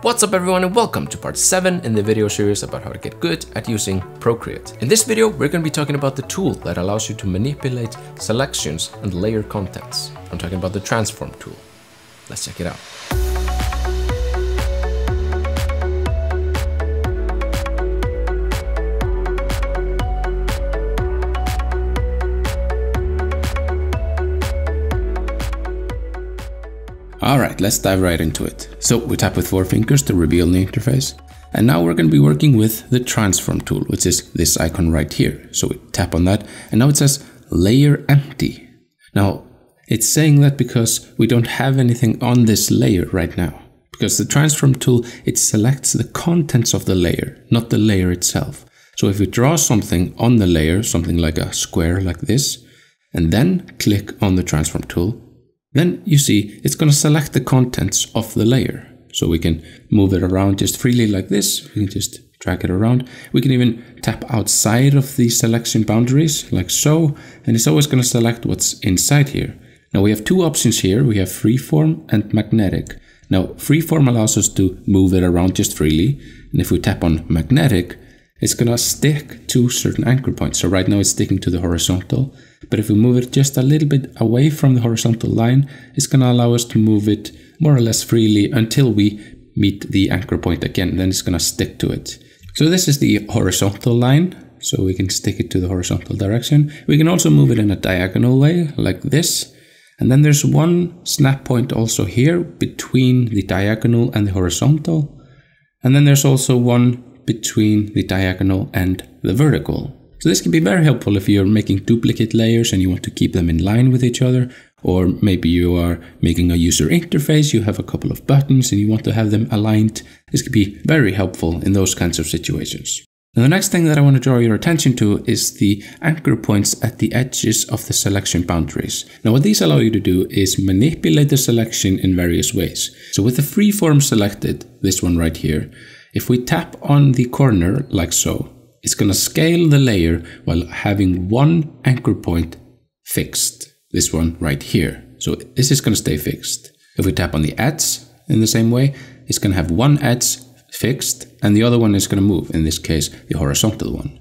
What's up everyone and welcome to part 7 in the video series about how to get good at using Procreate. In this video we're going to be talking about the tool that allows you to manipulate selections and layer contents. I'm talking about the transform tool. Let's check it out. Alright, let's dive right into it. So we tap with four fingers to reveal the interface. And now we're going to be working with the transform tool, which is this icon right here. So we tap on that and now it says layer empty. Now it's saying that because we don't have anything on this layer right now. Because the transform tool, it selects the contents of the layer, not the layer itself. So if we draw something on the layer, something like a square like this, and then click on the transform tool, then you see it's going to select the contents of the layer. So we can move it around just freely like this. We can just drag it around. We can even tap outside of the selection boundaries like so. And it's always going to select what's inside here. Now we have two options here. We have freeform and magnetic. Now freeform allows us to move it around just freely. And if we tap on magnetic, it's going to stick to certain anchor points. So right now it's sticking to the horizontal. But if we move it just a little bit away from the horizontal line, it's going to allow us to move it more or less freely until we meet the anchor point again. Then it's going to stick to it. So this is the horizontal line. So we can stick it to the horizontal direction. We can also move it in a diagonal way like this. And then there's one snap point also here between the diagonal and the horizontal. And then there's also one between the diagonal and the vertical. So this can be very helpful if you're making duplicate layers and you want to keep them in line with each other, or maybe you are making a user interface, you have a couple of buttons and you want to have them aligned. This can be very helpful in those kinds of situations. Now the next thing that I want to draw your attention to is the anchor points at the edges of the selection boundaries. Now what these allow you to do is manipulate the selection in various ways. So with the freeform selected, this one right here, if we tap on the corner like so, it's going to scale the layer while having one anchor point fixed. This one right here. So this is going to stay fixed. If we tap on the edge in the same way, it's going to have one edge fixed and the other one is going to move, in this case, the horizontal one.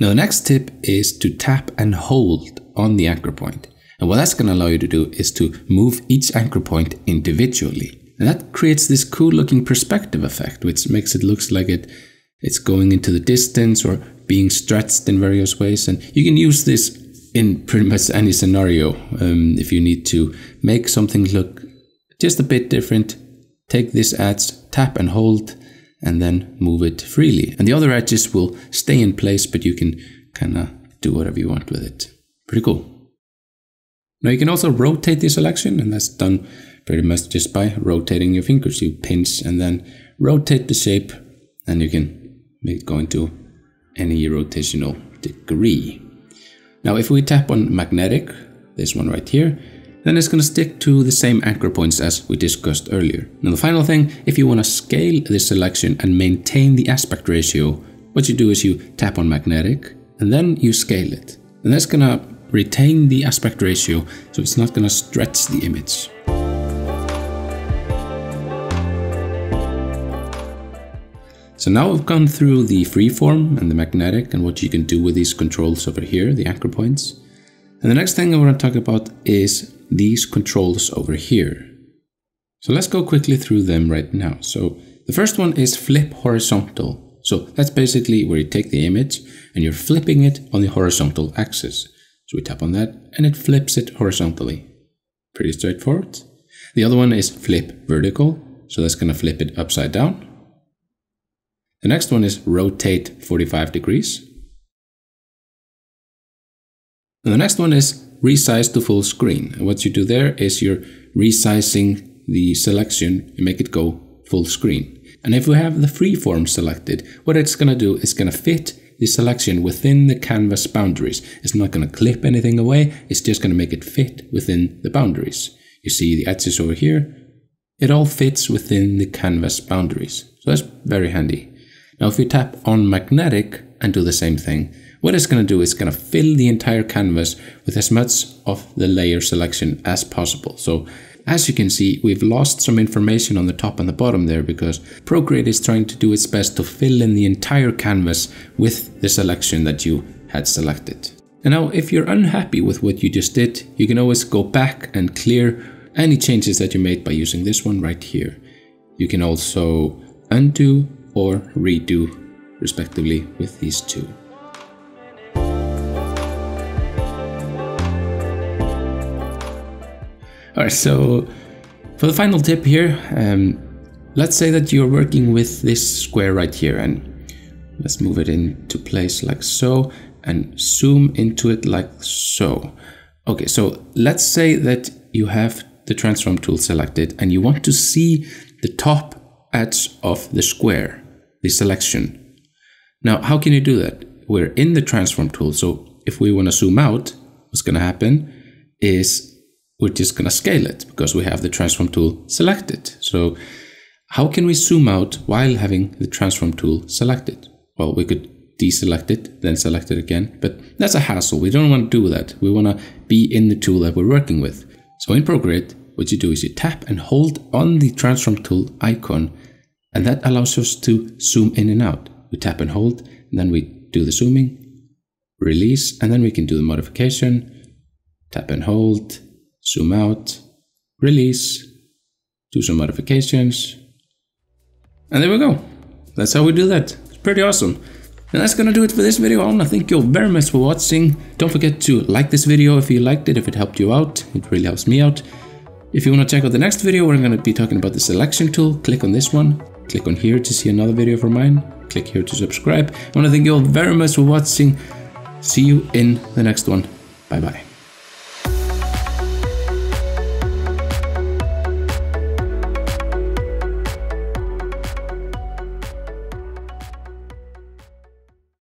Now the next tip is to tap and hold on the anchor point. And what that's going to allow you to do is to move each anchor point individually. And that creates this cool looking perspective effect, which makes it looks like it it's going into the distance or being stretched in various ways. And you can use this in pretty much any scenario. Um, if you need to make something look just a bit different, take this edge, tap and hold, and then move it freely. And the other edges will stay in place, but you can kind of do whatever you want with it. Pretty cool. Now you can also rotate the selection, and that's done pretty much just by rotating your fingers. You pinch and then rotate the shape, and you can make it go into any rotational degree. Now if we tap on magnetic, this one right here, then it's going to stick to the same anchor points as we discussed earlier. Now the final thing, if you want to scale this selection and maintain the aspect ratio, what you do is you tap on magnetic and then you scale it. And that's going to retain the aspect ratio so it's not going to stretch the image. So now we've gone through the freeform and the magnetic and what you can do with these controls over here, the anchor points. And the next thing I want to talk about is these controls over here. So let's go quickly through them right now. So the first one is flip horizontal. So that's basically where you take the image and you're flipping it on the horizontal axis. So we tap on that and it flips it horizontally. Pretty straightforward. The other one is flip vertical. So that's going to flip it upside down. The next one is rotate 45 degrees. And the next one is resize to full screen. And what you do there is you're resizing the selection and make it go full screen. And if we have the freeform selected, what it's going to do is going to fit the selection within the canvas boundaries. It's not going to clip anything away, it's just going to make it fit within the boundaries. You see the edges over here, it all fits within the canvas boundaries. So that's very handy. Now if we tap on magnetic and do the same thing, what it's going to do is going to fill the entire canvas with as much of the layer selection as possible. So as you can see, we've lost some information on the top and the bottom there because Procreate is trying to do its best to fill in the entire canvas with the selection that you had selected. And now, if you're unhappy with what you just did, you can always go back and clear any changes that you made by using this one right here. You can also undo or redo respectively with these two. Alright, so for the final tip here, um, let's say that you're working with this square right here and let's move it into place like so and zoom into it like so. Okay, so let's say that you have the transform tool selected and you want to see the top edge of the square, the selection. Now, how can you do that? We're in the transform tool, so if we want to zoom out, what's going to happen is we're just going to scale it because we have the transform tool selected. So how can we zoom out while having the transform tool selected? Well, we could deselect it, then select it again, but that's a hassle. We don't want to do that. We want to be in the tool that we're working with. So in Procreate, what you do is you tap and hold on the transform tool icon, and that allows us to zoom in and out. We tap and hold, and then we do the zooming, release, and then we can do the modification, tap and hold, zoom out, release, do some modifications, and there we go. That's how we do that. It's pretty awesome. And that's gonna do it for this video. I wanna thank you very much for watching. Don't forget to like this video if you liked it, if it helped you out. It really helps me out. If you wanna check out the next video where I'm gonna be talking about the selection tool, click on this one. Click on here to see another video from mine. Click here to subscribe. I wanna thank you all very much for watching. See you in the next one. Bye bye.